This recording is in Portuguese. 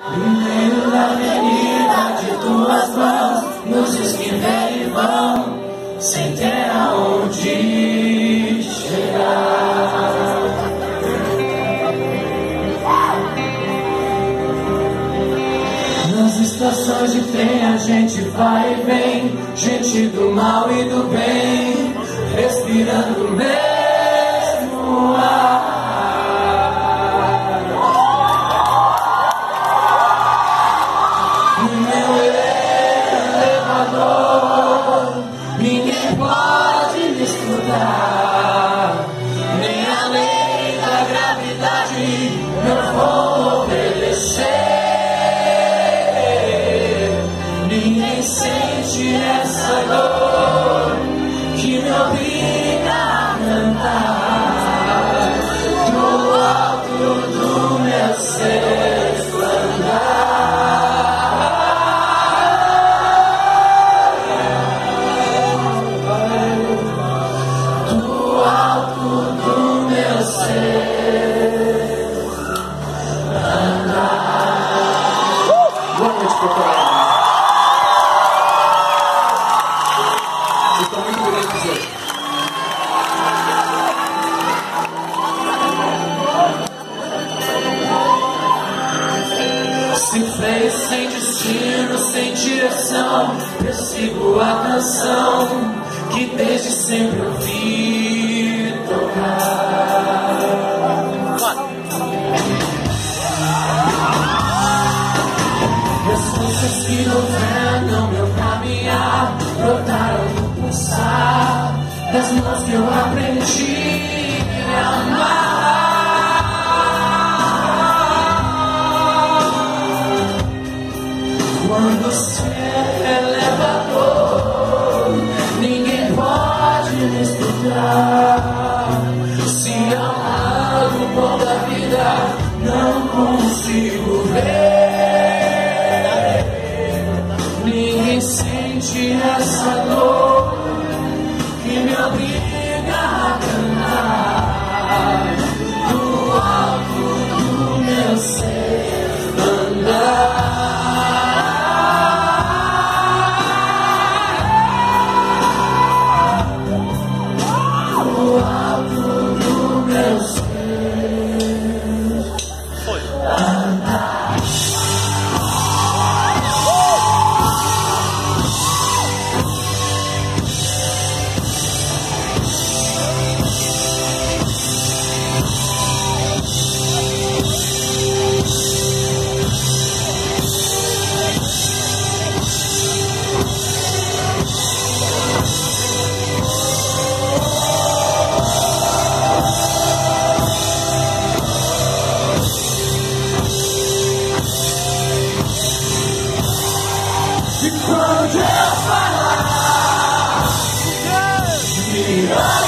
No meio da avenida de tuas mãos, luzes que vêm e vão, sem ter aonde chegar. Nas estações de trem a gente vai e vem, gente do mal e do bem, respirando o nem a lei da gravidade eu vou obedecer. Ninguém sente essa Se fez sem destino, sem direção, eu sigo a canção que desde sempre eu vi tocar. As forças que governam meu caminhar brotaram no pulsar das mãos que eu aprendi me sente essa dor. Be